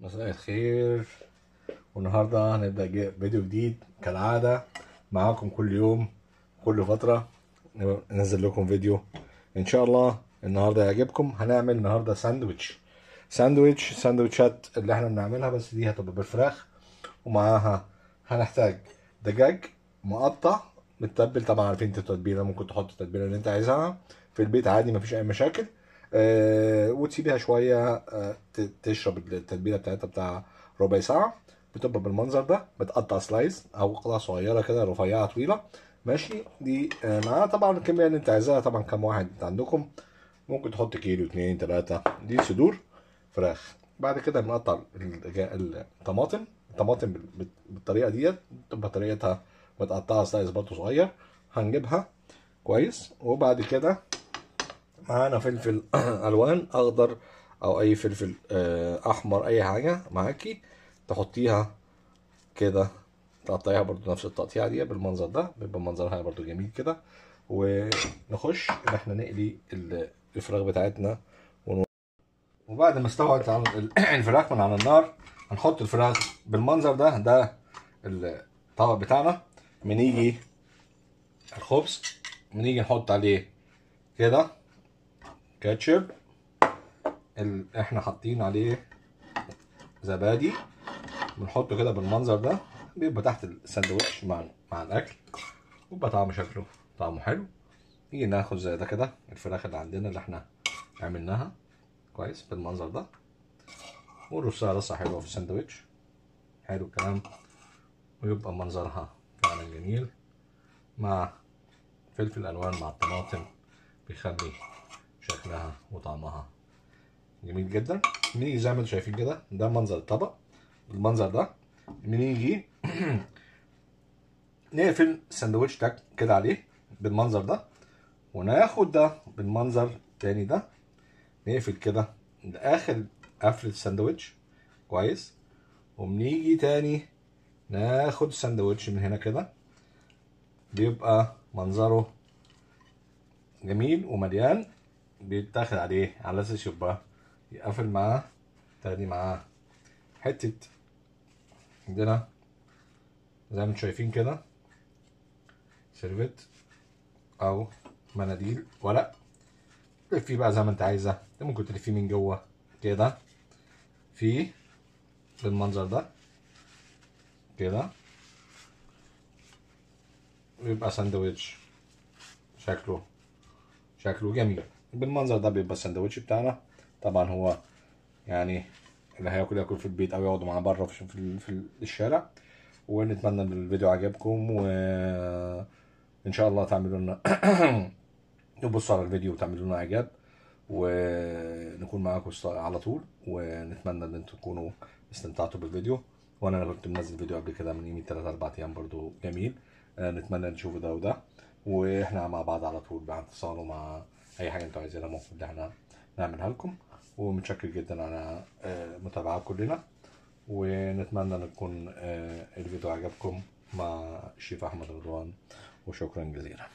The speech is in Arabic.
مساء الخير. والنهارده هنبدأ جي- فيديو جديد كالعادة معاكم كل يوم كل فترة ننزل لكم فيديو. إن شاء الله النهارده يعجبكم هنعمل النهارده ساندويتش. ساندويتش ساندويتشات اللي إحنا بنعملها بس دي هتبقى بالفراخ ومعاها هنحتاج دجاج مقطع متبل. طبعا عارفين انت التتبيلة ممكن تحط التتبيلة اللي انت عايزها في البيت عادي مفيش أي مشاكل. وتسيبها شوية آه تشرب التتبيلة بتاعتها بتاع ربع ساعة. بتبقى بالمنظر ده بتقطع سلايس أو قطع صغيرة كده رفيعة طويلة. ماشي؟ دي آه معاها طبعا الكمية اللي انت عايزاها طبعا كم واحد عندكم. ممكن تحط كيلو اتنين تلاتة. دي صدور فراخ. بعد كده بنقطع الطماطم. الطماطم بال- بال- بالطريقة ديت تبقى طريقتها متقطعه سلايس برضه صغير. هنجيبها كويس. وبعد كده معانا فلفل ألوان أخضر أو أي فلفل آه، أحمر أي حاجة معاكي. تحطيها كده تقطعيها برضو نفس التقطيعة دي بالمنظر ده بيبقى منظرها برضو جميل كده. ونخش إن إحنا نقلي ال- الفراخ بتاعتنا وبعد ما استوت الفراخ من على النار هنحط الفراخ بالمنظر ده. ده الطبق بتاعنا. بنيجي الخبز بنيجي نحط عليه كده. كاتشب اللي إحنا حاطين عليه زبادي. بنحطه كده بالمنظر ده بيبقى تحت الساندوتش مع مع الأكل. ويبقى طعمه شكله طعمه حلو. نيجي ناخد زي ده كده الفراخ اللي عندنا اللي إحنا عملناها. كويس بالمنظر ده. ونرصها رصة حلوة في الساندوتش. حلو الكلام. ويبقى منظرها فعلا جميل. مع فلفل ألوان مع الطماطم بيخلي شكلها وطعمها. جميل جدا. بنيجي زي ما أنتم شايفين كده ده منظر الطبق. المنظر ده بنيجي نقفل الساندوتش ده كده عليه بالمنظر ده وناخد ده بالمنظر التاني ده نقفل كده لآخر قفل الساندوتش كويس. وبنيجي تاني ناخد الساندوتش من هنا كده. بيبقى منظره جميل ومليان. بيتاخد عليه. على أساس يبقى يقفل معاه تاني معاه. حتة عندنا زي ما أنتم شايفين كده. سيرفيت أو مناديل. ورق تلفيه بقى زي ما انت عايزة. ممكن تلفيه من جوه كده. في بالمنظر ده. كده. ويبقى ساندوتش شكله. شكله جميل. بالمنظر ده بيبقى الساندوتش بتاعنا. طبعا هو يعني اللي هياكل ياكل في البيت أو يقعدوا معاه بره في في الشارع. ونتمنى إن الفيديو عجبكم وان شاء الله تعملوا لنا تبصوا على الفيديو وتعملوا لنا إعجاب ونكون معاكم على طول ونتمنى إن أنتم تكونوا استمتعتوا بالفيديو. وأنا كنت منزل فيديو قبل كده من يومين 3 4 أيام برضو جميل. آه، نتمنى نشوفوا ده وده. وإحنا مع بعض على طول مع اتصال ومع أي حاجة أنتوا عايزينها ان إحنا نعملها لكم. ومتشكر جدا على آه، متابعتكم لنا ونتمنى إن يكون آه، الفيديو عجبكم. مع الشيف أحمد رضوان وشكرا جزيلا.